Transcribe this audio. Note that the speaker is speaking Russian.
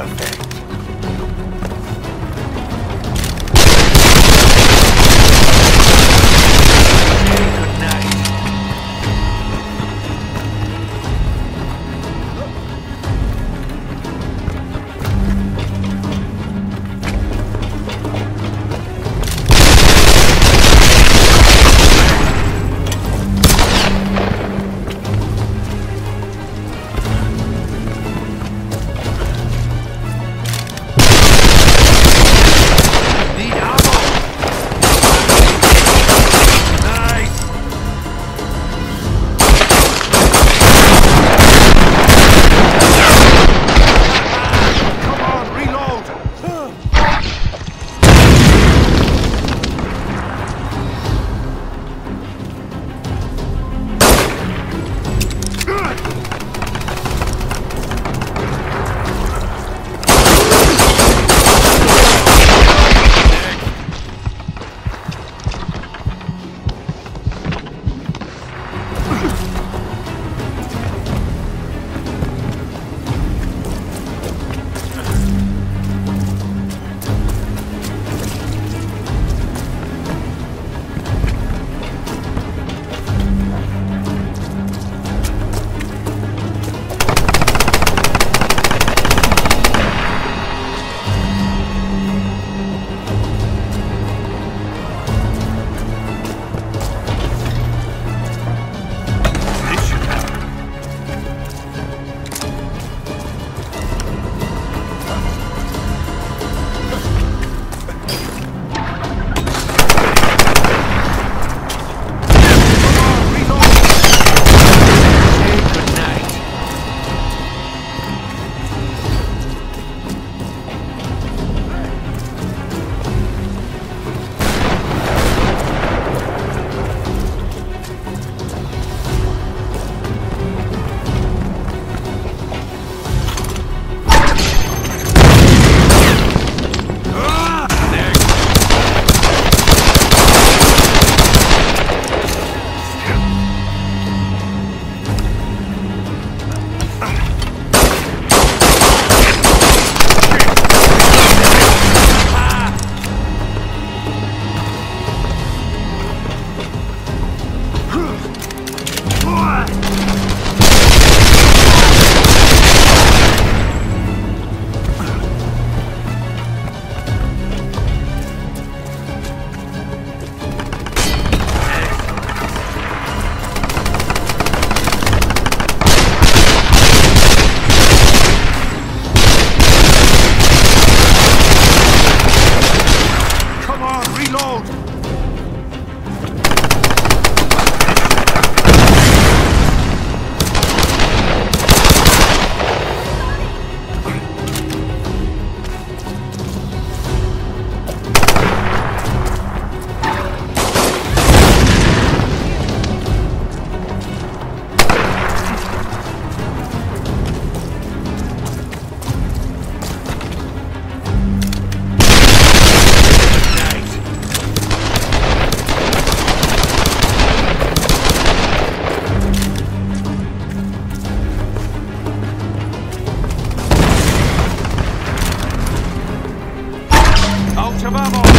правда. vamos.